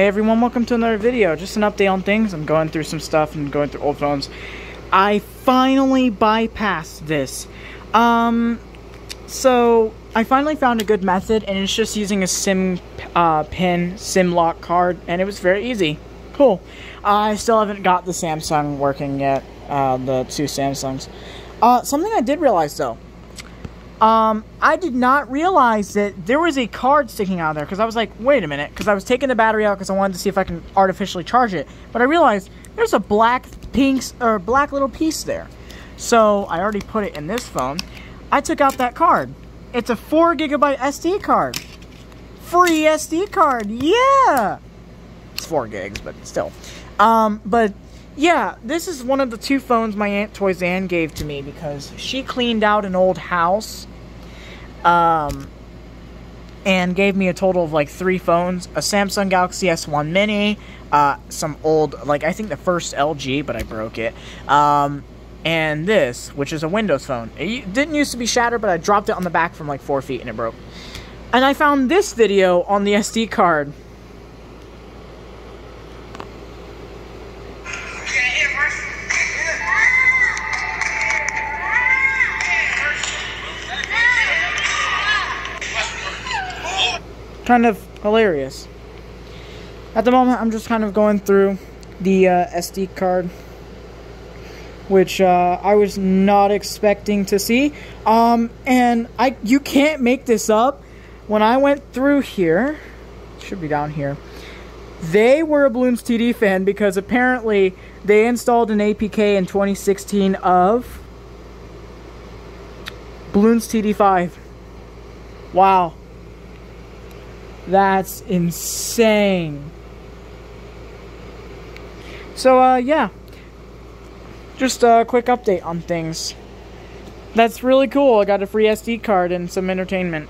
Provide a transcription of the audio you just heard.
Hey everyone, welcome to another video. Just an update on things. I'm going through some stuff and going through old phones. I finally bypassed this. Um, so I finally found a good method, and it's just using a SIM uh, pin, SIM lock card, and it was very easy. Cool. I still haven't got the Samsung working yet. Uh, the two Samsungs. Uh, something I did realize though. Um, I did not realize that there was a card sticking out there because I was like, wait a minute, because I was taking the battery out because I wanted to see if I can artificially charge it. But I realized there's a black pink or black little piece there. So I already put it in this phone. I took out that card. It's a four gigabyte SD card. Free SD card, yeah. It's four gigs, but still. Um, but yeah, this is one of the two phones my aunt Toys Ann gave to me because she cleaned out an old house um, and gave me a total of like three phones a Samsung Galaxy S1 Mini, uh, some old, like I think the first LG, but I broke it, um, and this, which is a Windows phone. It didn't used to be shattered, but I dropped it on the back from like four feet and it broke. And I found this video on the SD card. Kind of hilarious. At the moment, I'm just kind of going through the uh, SD card, which uh, I was not expecting to see. Um, and I, you can't make this up. When I went through here, should be down here. They were a Bloons TD fan because apparently they installed an APK in 2016 of Bloons TD5. Wow. That's insane. So, uh, yeah. Just a quick update on things. That's really cool. I got a free SD card and some entertainment.